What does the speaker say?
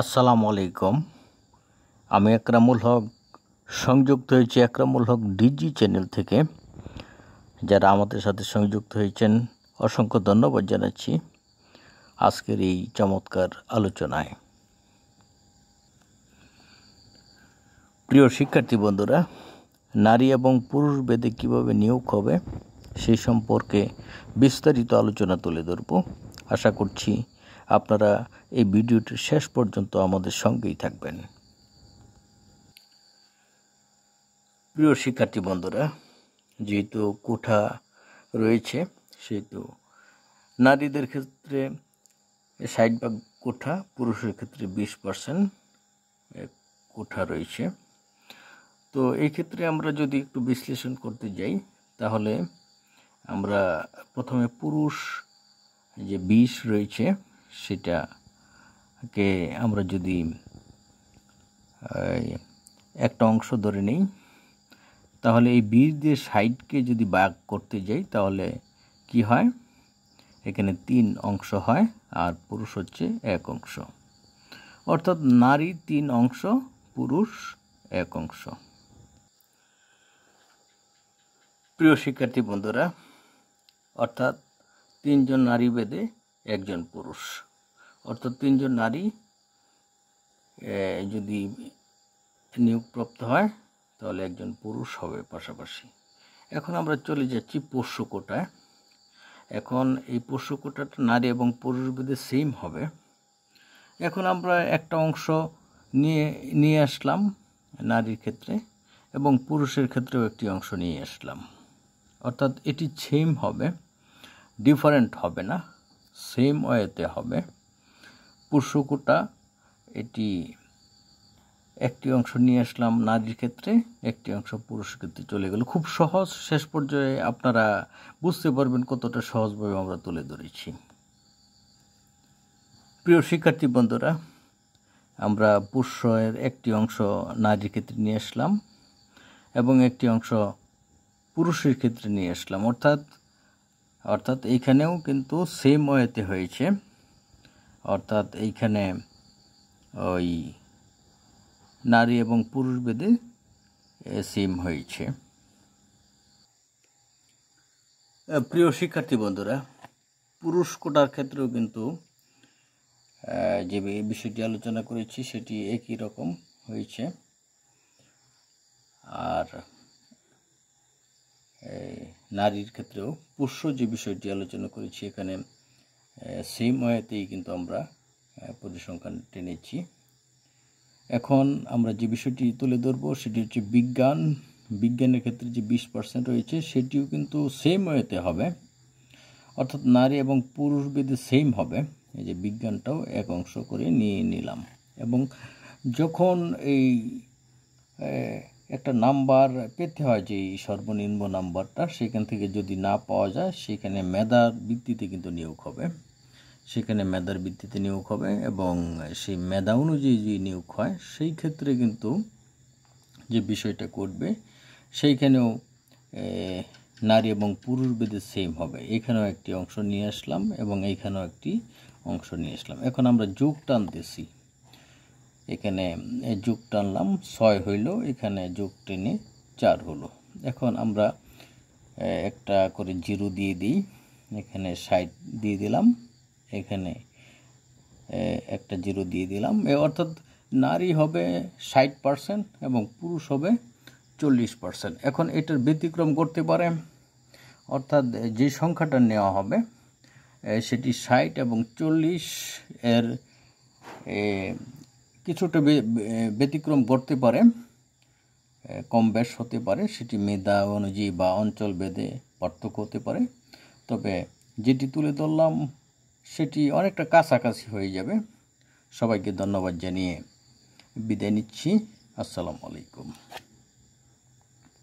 আসসালামু আলাইকুম। আমি একরামুল হক, সংযুক্ত হয়েছি একরামুল হক ডিজি চ্যানেল থেকে। যারা আমাদের সাথে সংযুক্ত হয়েছেন, অসংখ্য ধন্যবাদ জানাচ্ছি আজকের এই চমৎকার আলোচনায়। প্রিয় শিক্ষার্থী বন্ধুরা, নারী এবং পুরুষ বেদে কীভাবে নিয়োগ হবে, সেই সম্পর্কে বিস্তারিত আলোচনা তুলে ধরব। আশা করছি আপনারা এই ভিডিওটির শেষ পর্যন্ত আমাদের সঙ্গেই থাকবেন। প্রিয় শিক্ষার্থী বন্ধুরা, যেহেতু কোঠা রয়েছে, সেহেতু নারীদের ক্ষেত্রে ষাট ভাগ কোঠা, পুরুষের ক্ষেত্রে বিশ পার্সেন্ট কোঠা রয়েছে। তো এই ক্ষেত্রে আমরা যদি একটু বিশ্লেষণ করতে যাই, তাহলে আমরা প্রথমে পুরুষ যে বিষ রয়েছে সেটাকে আমরা যদি একটা অংশ ধরে নিই, তাহলে এই বিষ দিয়ে সাইডকে যদি বাগ করতে যাই, তাহলে কি হয়? এখানে তিন অংশ হয় আর পুরুষ হচ্ছে এক অংশ। অর্থাৎ নারী তিন অংশ, পুরুষ এক অংশ। প্রিয় শিক্ষার্থী বন্ধুরা, অর্থাৎ তিনজন নারী বেদে একজন পুরুষ। অর্থাৎ তিনজন নারী যদি নিয়োগপ্রাপ্ত হয়, তাহলে একজন পুরুষ হবে পাশাপাশি। এখন আমরা চলে যাচ্ছি পোষ্য কোটায় এখন এই পোষ্য কোটাটা নারী এবং পুরুষ বেদে সেম হবে। এখন আমরা একটা অংশ নিয়ে নিয়ে আসলাম নারীর ক্ষেত্রে এবং পুরুষের ক্ষেত্রেও একটি অংশ নিয়ে আসলাম। অর্থাৎ এটি সেম হবে ডিফারেন্ট হবে না সেম ওয়েতে হবে। পুরুষকুটা এটি একটি অংশ নিয়ে আসলাম নারীর ক্ষেত্রে, একটি অংশ পুরুষের ক্ষেত্রে চলে গেল। খুব সহজ, শেষ পর্যায়ে আপনারা বুঝতে পারবেন কতটা সহজভাবে আমরা তুলে ধরেছি। প্রিয় শিক্ষার্থী বন্ধুরা, আমরা পুরুষের একটি অংশ নারীর ক্ষেত্রে নিয়ে আসলাম এবং একটি অংশ পুরুষের ক্ষেত্রে নিয়ে আসলাম। অর্থাৎ অর্থাৎ এইখানেও কিন্তু সেম ওয়েতে হয়েছে। অর্থাৎ এইখানে ওই নারী এবং পুরুষ বেদে সেম হয়েছে। প্রিয় শিক্ষার্থী বন্ধুরা, পুরুষ কোটার ক্ষেত্রেও কিন্তু যে বিষয়টি আলোচনা করেছি সেটি একই রকম হয়েছে। আর নারীর ক্ষেত্রেও পুষ্য যে বিষয়টি আলোচনা করেছি এখানে সেম ওয়েতেই কিন্তু আমরা পরিসংখ্যান টেনেছি এখন আমরা যে বিষয়টি তুলে ধরবো, সেটি হচ্ছে বিজ্ঞান। বিজ্ঞানের ক্ষেত্রে যে বিশ পার্সেন্ট রয়েছে, সেটিও কিন্তু সেম ওয়েতে হবে। অর্থাৎ নারী এবং পুরুষ বেদে সেম হবে। এই যে বিজ্ঞানটাও এক অংশ করে নিয়ে নিলাম। এবং যখন এই একটা নাম্বার পেতে হয়, যে সর্বনিম্ন নাম্বারটা, সেখান থেকে যদি না পাওয়া যায়, সেখানে মেধার ভিত্তিতে কিন্তু নিয়োগ হবে। সেখানে মেধার ভিত্তিতে নিয়োগ হবে এবং সেই মেধা অনুযায়ী যে নিয়োগ হয়, সেই ক্ষেত্রে কিন্তু যে বিষয়টা করবে সেইখানেও নারী এবং পুরুষ বেদে সেম হবে। এখানেও একটি অংশ নিয়ে আসলাম এবং এইখানেও একটি অংশ নিয়ে আসলাম। এখন আমরা যোগ টানতেছি। এখানে যোগ টানলাম, ছয় হইল, এখানে যোগ টেনে চার হলো। এখন আমরা একটা করে জিরো দিয়ে দিই। এখানে ষাট দিয়ে দিলাম। এখানে একটা জিরো দিয়ে দিলাম। অর্থাৎ নারী হবে ষাট পারসেন্ট এবং পুরুষ হবে চল্লিশ পারসেন্ট এখন এটার ব্যতিক্রম করতে পারে। অর্থাৎ যে সংখ্যাটা নেওয়া হবে সেটি ষাট এবং চল্লিশ এর কিছুটা ব্যতিক্রম করতে পারে। কম বেশ হতে পারে, সেটি মেধা অনুযায়ী বা অঞ্চল বেদে পার্থক্য হতে পারে। তবে যেটি তুলে ধরলাম সেটি অনেকটা কাছাকাছি হয়ে যাবে। সবাইকে ধন্যবাদ জানিয়ে বিদায় নিচ্ছি। আসসালামু আলাইকুম।